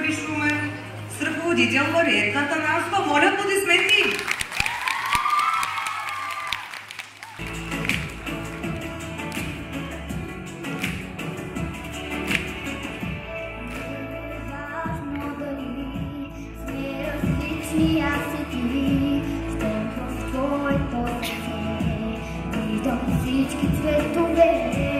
Гърби Шумен с ръководител Мариетна Танасова. Моля аплодисменти! Всички цветове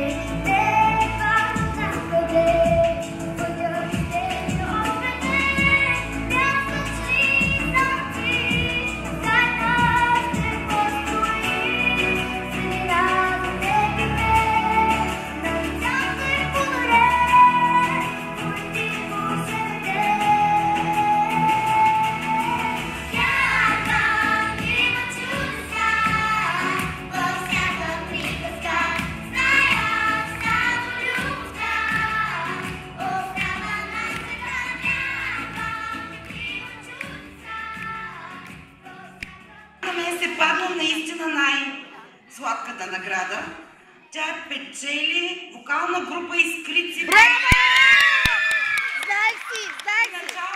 на мен се падна наистина най-сладката награда. Тя е печели вокална група Искрици. Браво! Знаех си, знаех си!